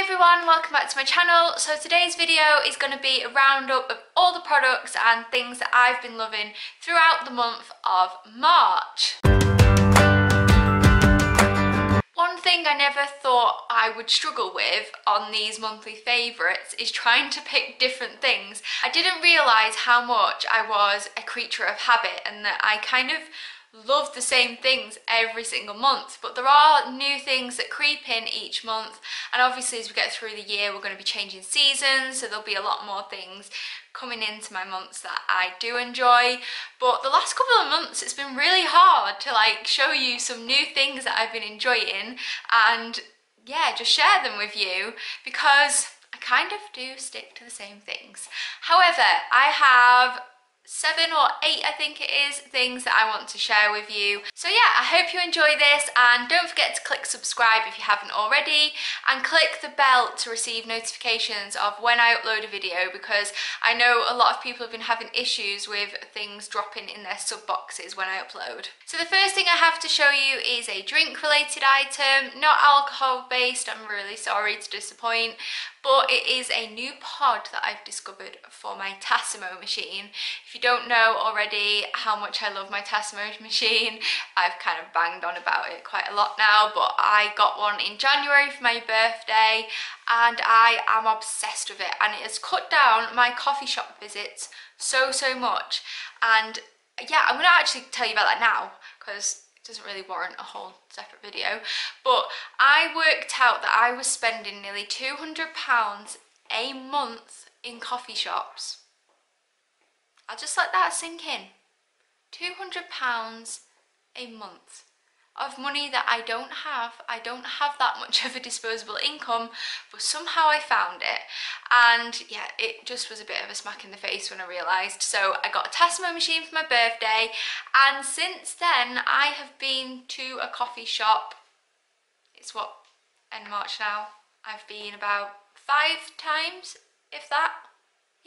Everyone, welcome back to my channel. So today's video is going to be a roundup of all the products and things that I've been loving throughout the month of March. One thing I never thought I would struggle with on these monthly favourites is trying to pick different things. I didn't realise how much I was a creature of habit and that I kind of love the same things every single month. But there are new things that creep in each month. And obviously as we get through the year we're going to be changing seasons so there'll be a lot more things coming into my months that I do enjoy. But the last couple of months it's been really hard to like show you some new things that I've been enjoying and yeah just share them with you because I kind of do stick to the same things. However, I have seven or eight I think it is things that I want to share with you so yeah I hope you enjoy this and don't forget to click subscribe if you haven't already and click the bell to receive notifications of when I upload a video because I know a lot of people have been having issues with things dropping in their sub boxes when I upload. So the first thing I have to show you is a drink related item not alcohol based I'm really sorry to disappoint but it is a new pod that I've discovered for my Tassimo machine. If you don't know already how much I love my Tassimo machine, I've kind of banged on about it quite a lot now, but I got one in January for my birthday and I am obsessed with it and it has cut down my coffee shop visits so, so much. And yeah, I'm gonna actually tell you about that now because it doesn't really warrant a whole separate video but I worked out that I was spending nearly 200 pounds a month in coffee shops I'll just let that sink in 200 pounds a month of money that I don't have. I don't have that much of a disposable income, but somehow I found it. And yeah, it just was a bit of a smack in the face when I realised. So I got a Tassimo machine for my birthday, and since then I have been to a coffee shop. It's what, end March now? I've been about five times, if that.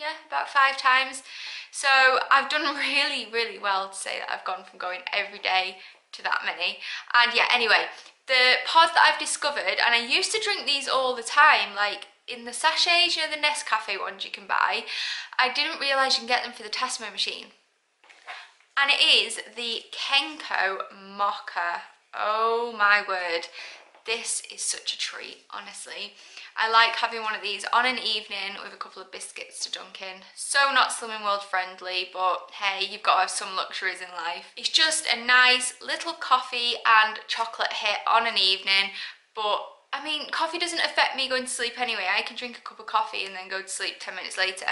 Yeah, about five times. So I've done really, really well to say that I've gone from going every day to that many. And yeah, anyway, the pods that I've discovered, and I used to drink these all the time, like in the sachets, you know, the Nescafe ones you can buy, I didn't realise you can get them for the Tassimo machine. And it is the Kenco Mocha. Oh my word. This is such a treat, honestly. I like having one of these on an evening with a couple of biscuits to dunk in. So not Slimming World friendly, but hey, you've got to have some luxuries in life. It's just a nice little coffee and chocolate hit on an evening, but I mean, coffee doesn't affect me going to sleep anyway. I can drink a cup of coffee and then go to sleep 10 minutes later.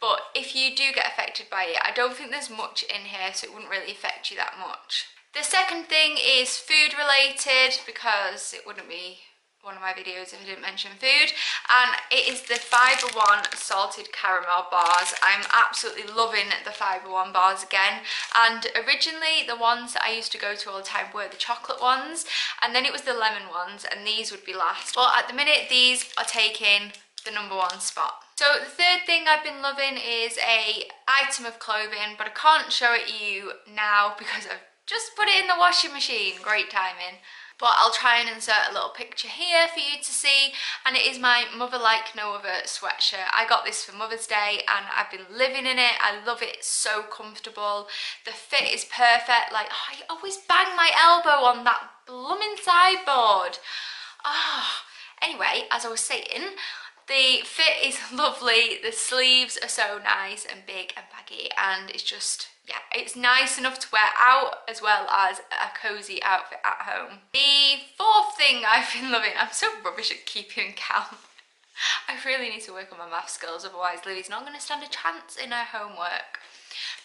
But if you do get affected by it, I don't think there's much in here, so it wouldn't really affect you that much. The second thing is food related because it wouldn't be one of my videos if I didn't mention food and it is the Fibre One salted caramel bars. I'm absolutely loving the Fibre One bars again and originally the ones that I used to go to all the time were the chocolate ones and then it was the lemon ones and these would be last but at the minute these are taking the number one spot. So the third thing I've been loving is a item of clothing but I can't show it you now because I've just put it in the washing machine. Great timing. But I'll try and insert a little picture here for you to see. And it is my Mother Like No Other sweatshirt. I got this for Mother's Day and I've been living in it. I love it. It's so comfortable. The fit is perfect. Like, oh, I always bang my elbow on that blooming sideboard. Ah. Oh. Anyway, as I was saying, the fit is lovely, the sleeves are so nice and big and baggy and it's just, yeah, it's nice enough to wear out as well as a cozy outfit at home. The fourth thing I've been loving, I'm so rubbish at keeping count. I really need to work on my math skills, otherwise Lily's not going to stand a chance in her homework.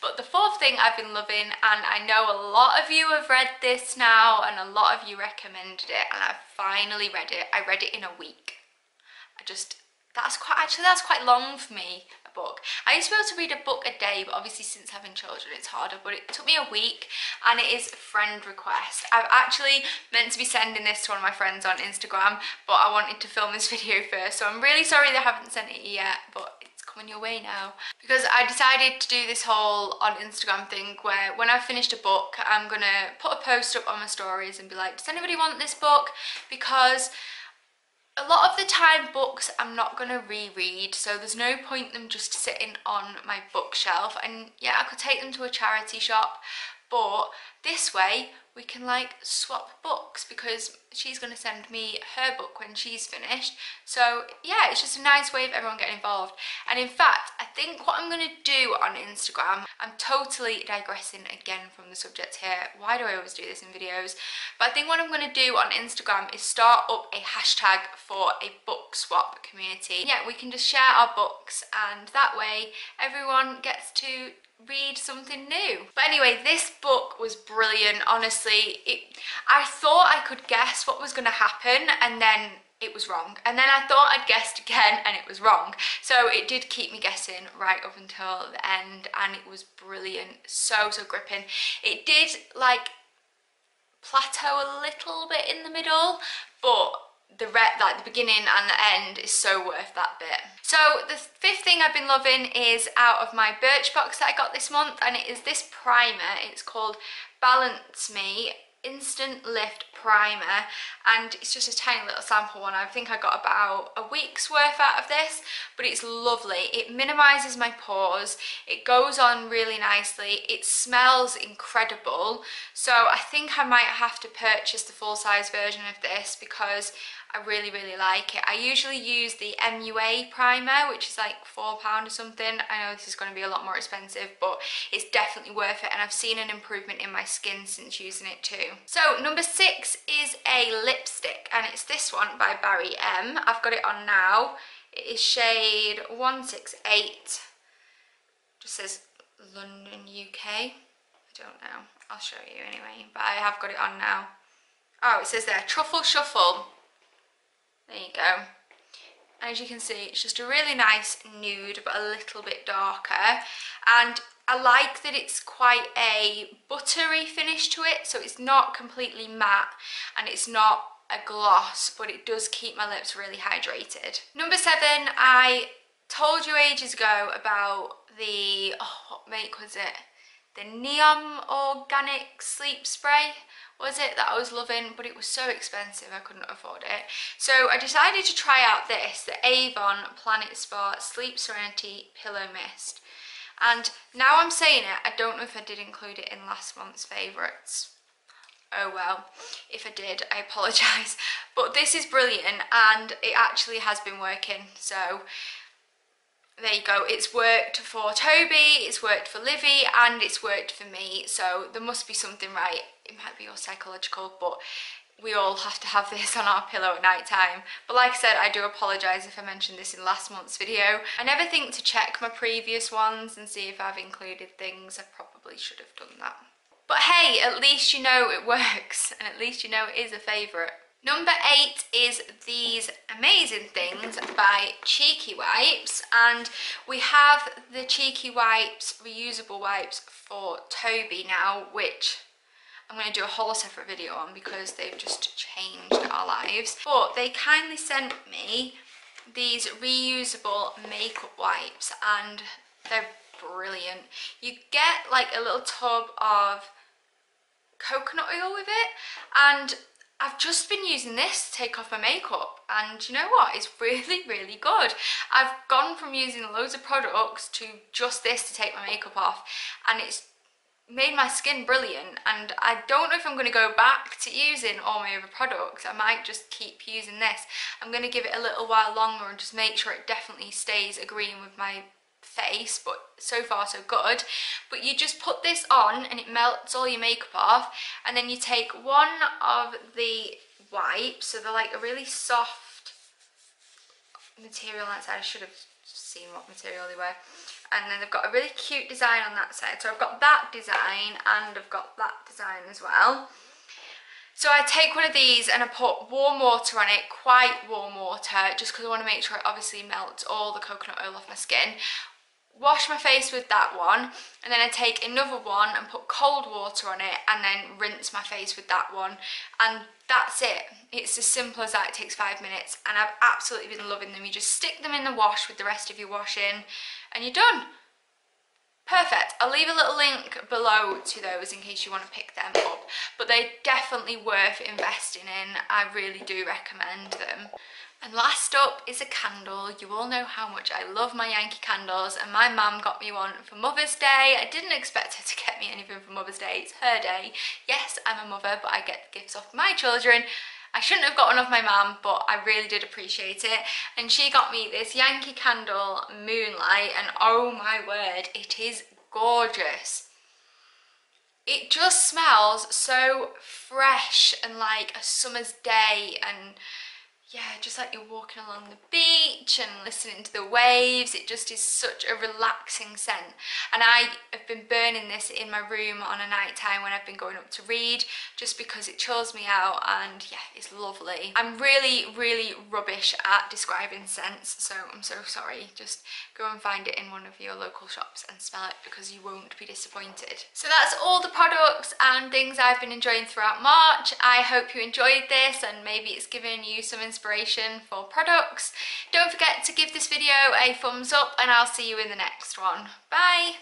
But the fourth thing I've been loving, and I know a lot of you have read this now, and a lot of you recommended it, and I've finally read it. I read it in a week. I just that's quite, actually that's quite long for me, book. I used to be able to read a book a day, but obviously since having children it's harder, but it took me a week and it is a friend request. I've actually meant to be sending this to one of my friends on Instagram, but I wanted to film this video first, so I'm really sorry they haven't sent it yet, but it's coming your way now. Because I decided to do this whole on Instagram thing where when I've finished a book, I'm gonna put a post up on my stories and be like, does anybody want this book? Because A lot of the time books I'm not going to reread so there's no point them just sitting on my bookshelf. And yeah I could take them to a charity shop but this way we can like swap books because she's going to send me her book when she's finished. So yeah it's just a nice way of everyone getting involved. And in fact I think what I'm going to do on Instagram I'm totally digressing again from the subject here. Why do I always do this in videos? But I think what I'm going to do on Instagram is start up a hashtag for a book swap community. Yeah we can just share our books and that way everyone gets to read something new. But anyway, this book was brilliant, honestly. It, I thought I could guess what was going to happen and then it was wrong. And then I thought I'd guessed again and it was wrong. So it did keep me guessing right up until the end and it was brilliant. So, so gripping. It did like plateau a little bit in the middle, but the red like the beginning and the end is so worth that bit. So the fifth thing I've been loving is out of my Birchbox that I got this month and it is this primer. It's called Balance Me instant lift primer and it's just a tiny little sample one I think I got about a week's worth out of this but it's lovely it minimizes my pores it goes on really nicely it smells incredible so I think I might have to purchase the full-size version of this because I really, really like it. I usually use the MUA primer, which is like £4 or something. I know this is going to be a lot more expensive, but it's definitely worth it. And I've seen an improvement in my skin since using it too. So number six is a lipstick, and it's this one by Barry M. I've got it on now. It is shade 168. Just says London, UK. I don't know. I'll show you anyway, but I have got it on now. Oh, it says there, Truffle Shuffle. There you go. And as you can see, it's just a really nice nude, but a little bit darker. And I like that it's quite a buttery finish to it, so it's not completely matte and it's not a gloss, but it does keep my lips really hydrated. Number seven, I told you ages ago about the, oh, what make was it? The Neom Organic Sleep Spray was it that I was loving but it was so expensive I couldn't afford it so I decided to try out this the Avon Planet Spa Sleep Serenity Pillow Mist and now I'm saying it I don't know if I did include it in last month's favourites. Oh well if I did I apologise. But this is brilliant and it actually has been working so there you go. It's worked for Toby it's worked for Livvy and it's worked for me so there must be something right. It might be all psychological but we all have to have this on our pillow at night time. But like I said I do apologise if I mentioned this in last month's video. I never think to check my previous ones and see if I've included things. I probably should have done that. But hey at least you know it works. And at least you know it is a favourite. Number eight is these amazing things by Cheeky Wipes. And we have the Cheeky Wipes reusable wipes for Toby now which I'm going to do a whole separate video on because they've just changed our lives. But they kindly sent me these reusable makeup wipes and they're brilliant. You get like a little tub of coconut oil with it and I've just been using this to take off my makeup and you know what, it's really, really good. I've gone from using loads of products to just this to take my makeup off and it's made my skin brilliant and I don't know if I'm going to go back to using all my other products. I might just keep using this. I'm going to give it a little while longer and just make sure it definitely stays agreeing with my face but so far so good but you just put this on and it melts all your makeup off and then you take one of the wipes so they're like a really soft material outside I should have seen what material they were. And then they've got a really cute design on that side. So I've got that design and I've got that design as well. So I take one of these and I put warm water on it, quite warm water, just because I want to make sure it obviously melts all the coconut oil off my skin wash my face with that one and then I take another one and put cold water on it and then rinse my face with that one and that's it it's as simple as that it takes five minutes and I've absolutely been loving them you just stick them in the wash with the rest of your washing and you're done Perfect. I'll leave a little link below to those in case you want to pick them up. But they're definitely worth investing in. I really do recommend them. And last up is a candle. You all know how much I love my Yankee candles and my mum got me one for Mother's Day. I didn't expect her to get me anything for Mother's Day. It's her day. Yes, I'm a mother, but I get gifts off my children. I shouldn't have gotten off my mum, but I really did appreciate it. And she got me this Yankee Candle Moonlight, and oh my word, it is gorgeous. It just smells so fresh and like a summer's day and yeah, just like you're walking along the beach and listening to the waves. It just is such a relaxing scent. And I have been burning this in my room on a night time when I've been going up to read, just because it chills me out and yeah, it's lovely. I'm really, really rubbish at describing scents, so I'm so sorry. Just go and find it in one of your local shops and smell it because you won't be disappointed. So that's all the products and things I've been enjoying throughout March. I hope you enjoyed this and maybe it's given you some inspiration inspiration for products. Don't forget to give this video a thumbs up and I'll see you in the next one. Bye!